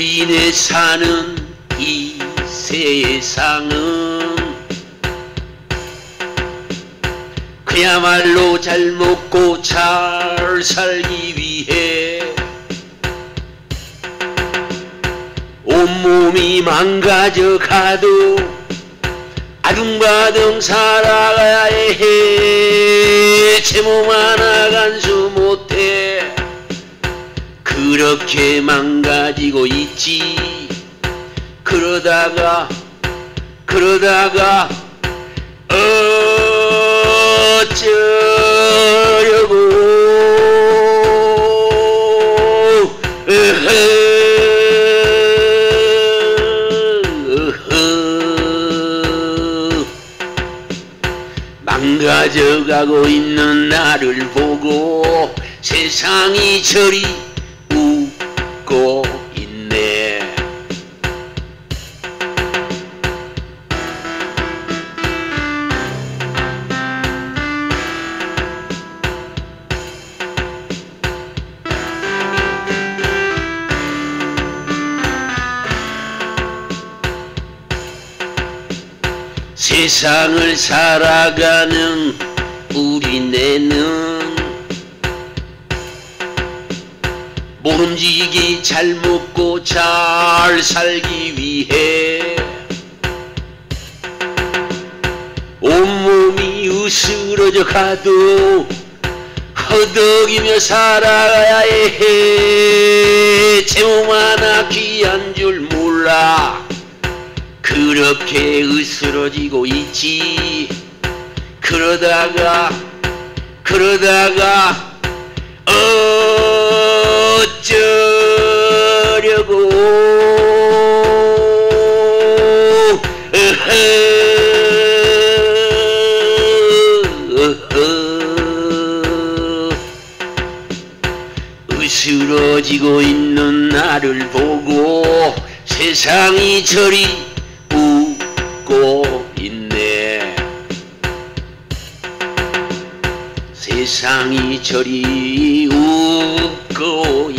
내 사는 이 세상은 그야말로 잘 먹고 잘 살기 위해 온몸이 망가져 가도 아둥바둥 살아가야 해. 제몸 하나 간수 못해. 그렇게 망 가지고 있지. 그러다가, 그러다가, 어쩌려고. 망가져가고 있는 나를 보고 세상이 저리 세상을 살아가는 우리네는 모름지기 잘 먹고 잘 살기 위해 온몸이 으스러져 가도 허덕이며 살아가야 해. 제몸 하나 귀한 줄 몰라. 그렇게 으스러지고 있지. 그러다가, 그러다가, 어쩌려고. 으스러지고 있는 나를 보고 세상이 저리 웃고 있네. 세상이 저리 웃고